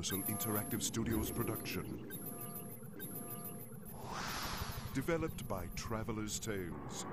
Universal Interactive Studios production. Developed by Traveller's Tales.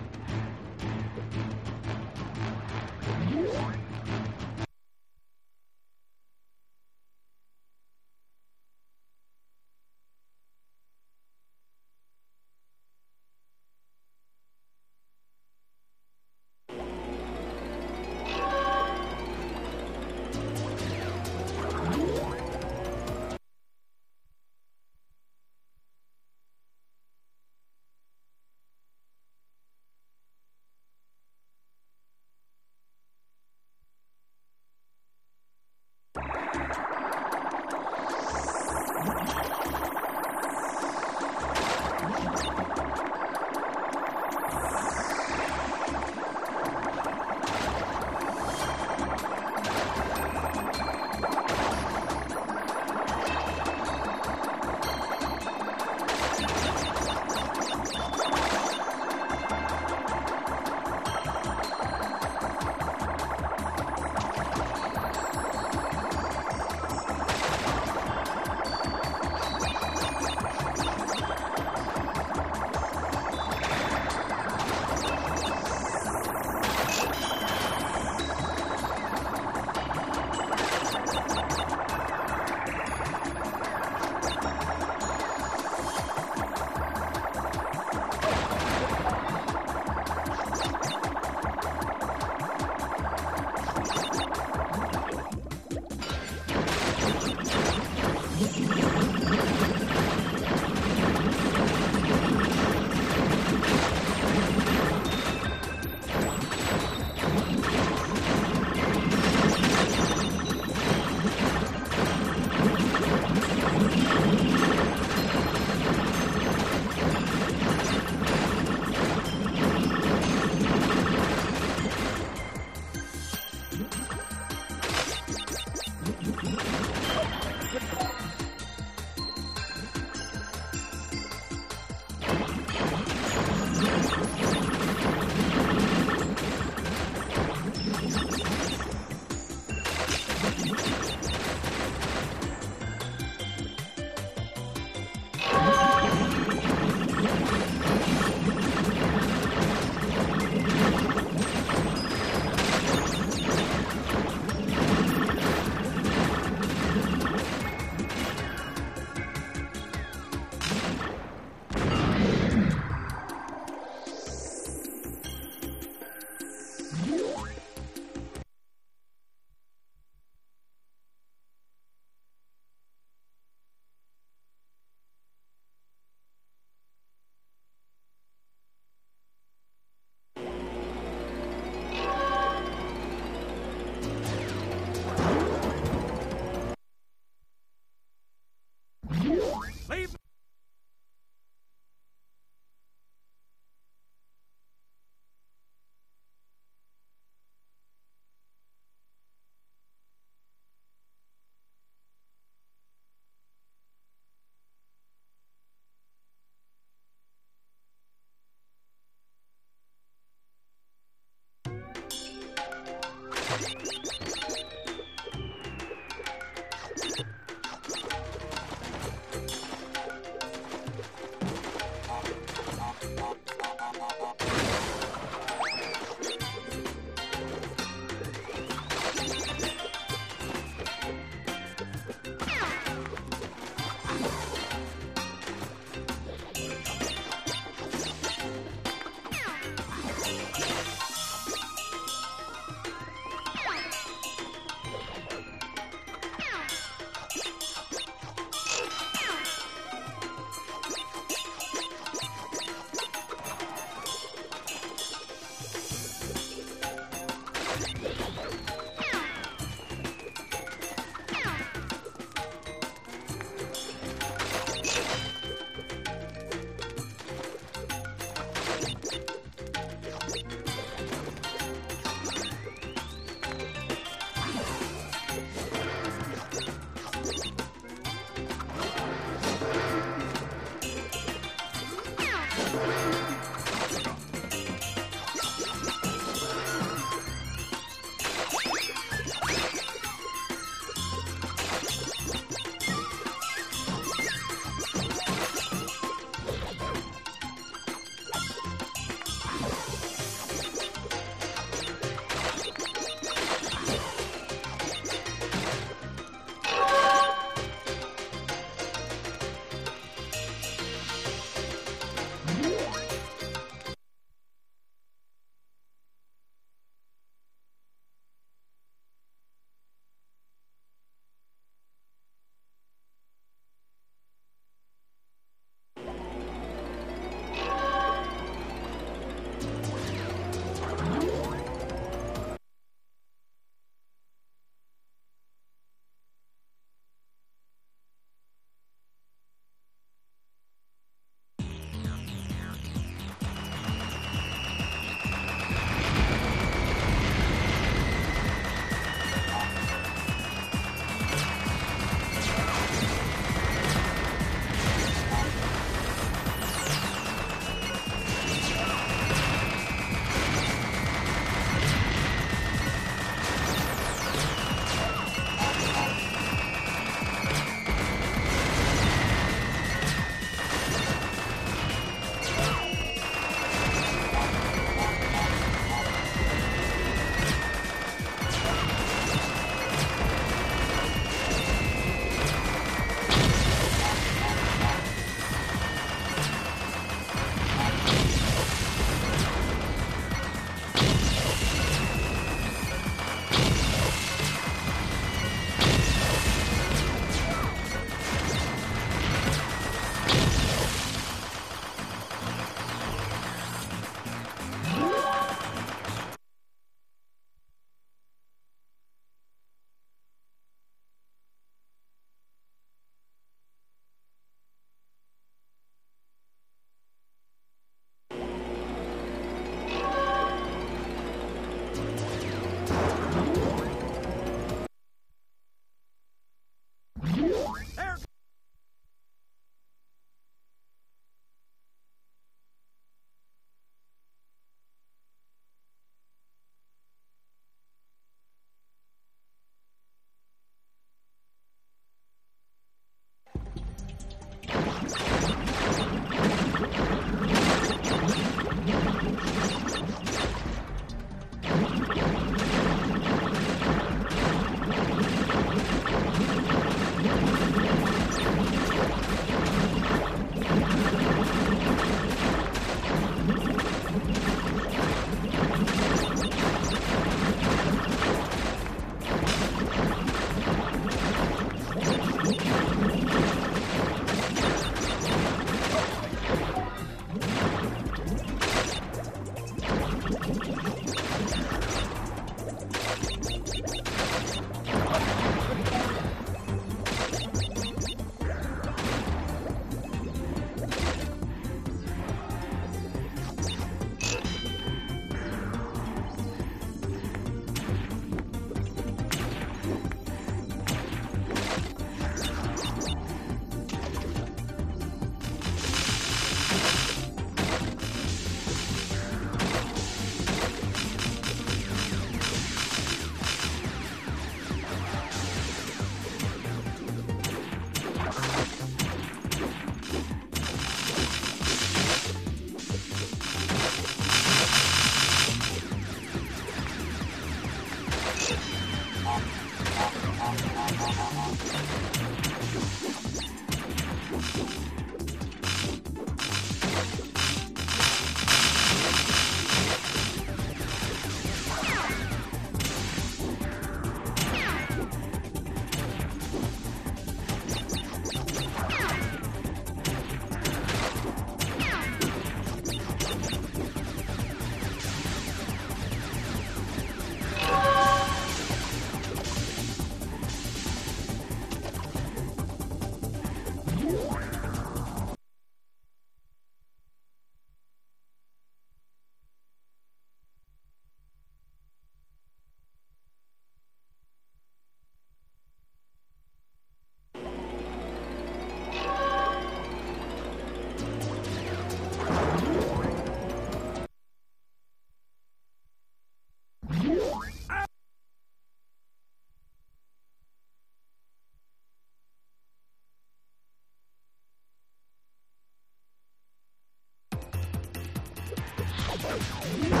Nej.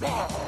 Bye.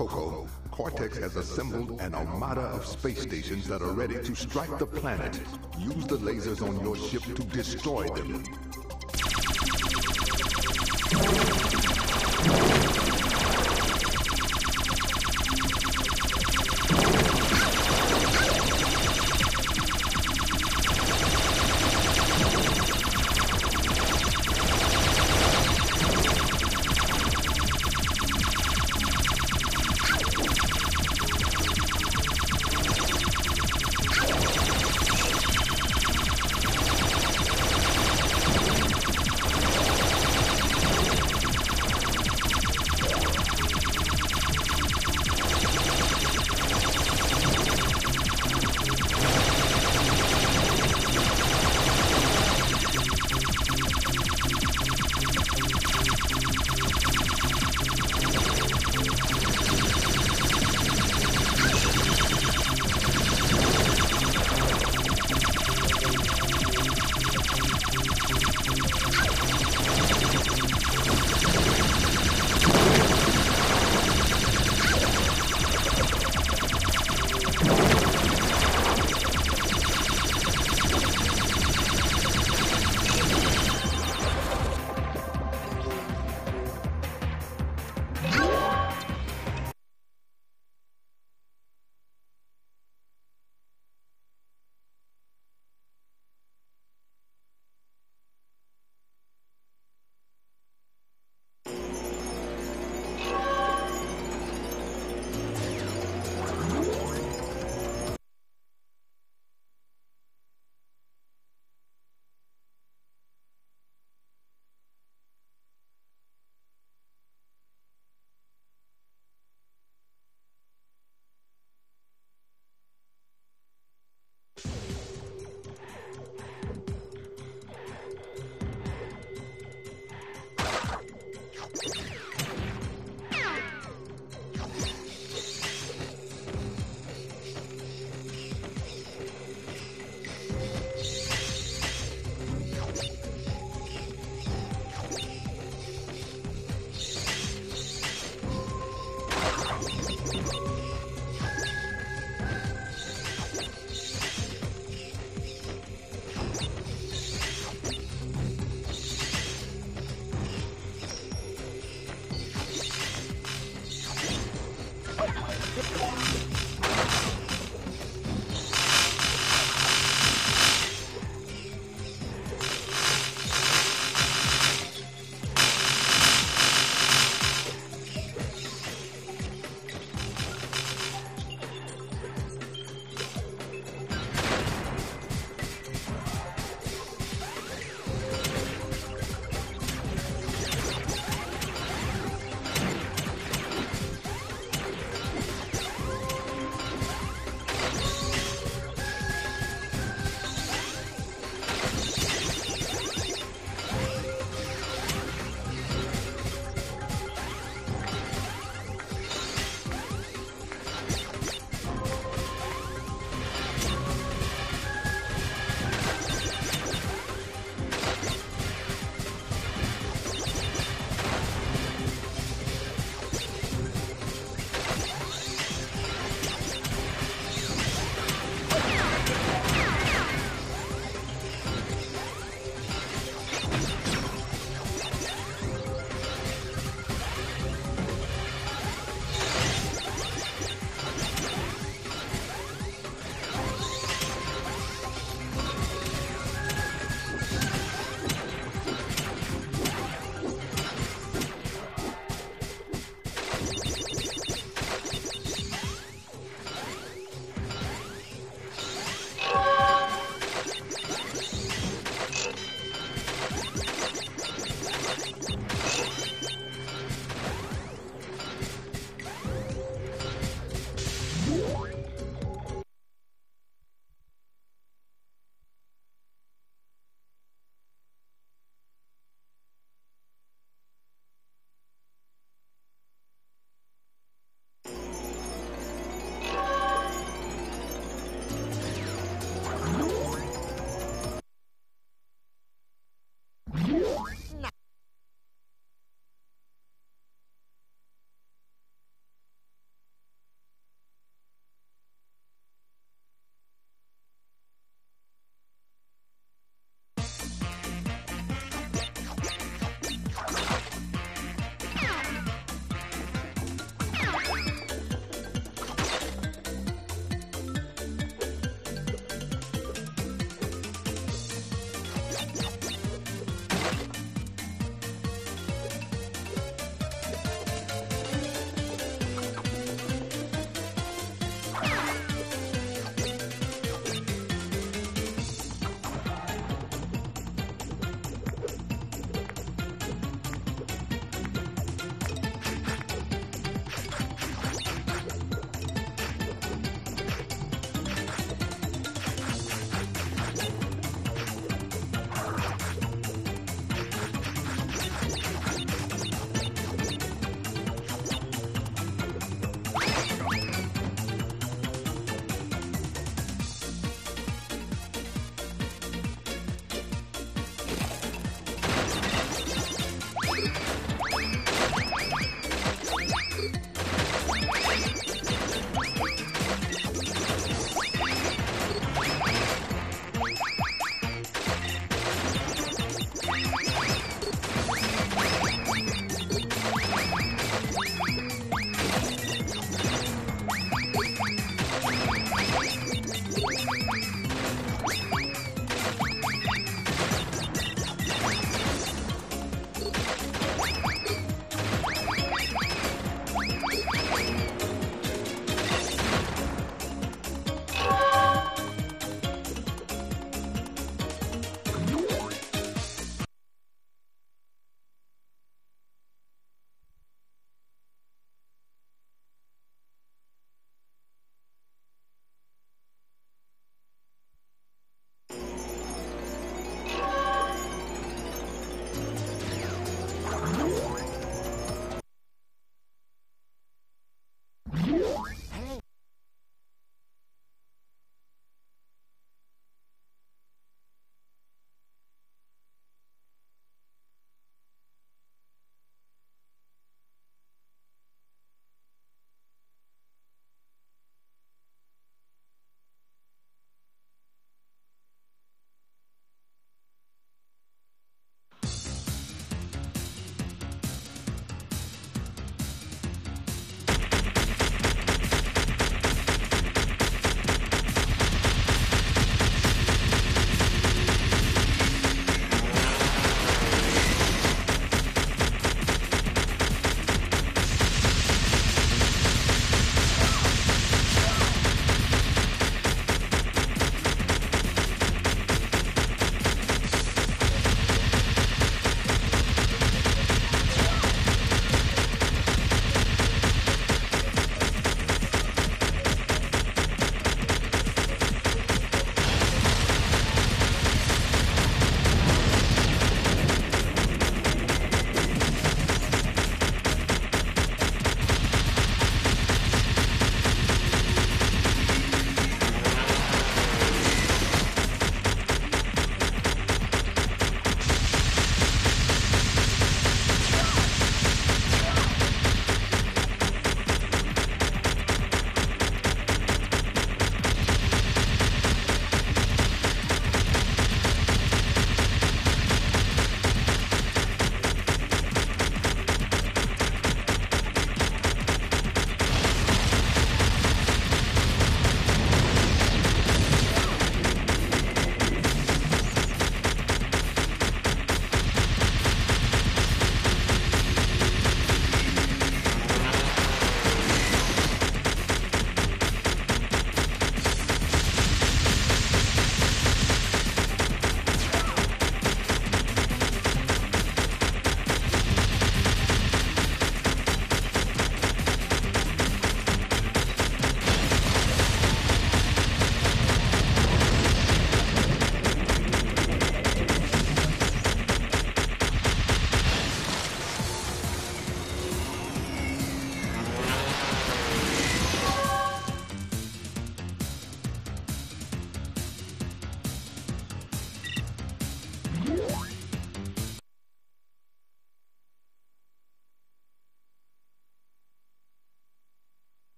Coco, Cortex has assembled an armada of space stations that are ready to strike the planet. Use the lasers on your ship to destroy them.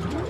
you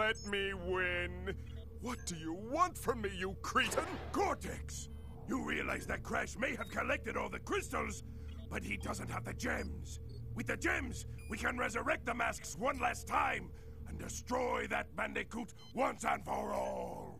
let me win? What do you want from me, you cretin? Cortex! You realize that Crash may have collected all the crystals, but he doesn't have the gems. With the gems, we can resurrect the masks one last time and destroy that bandicoot once and for all.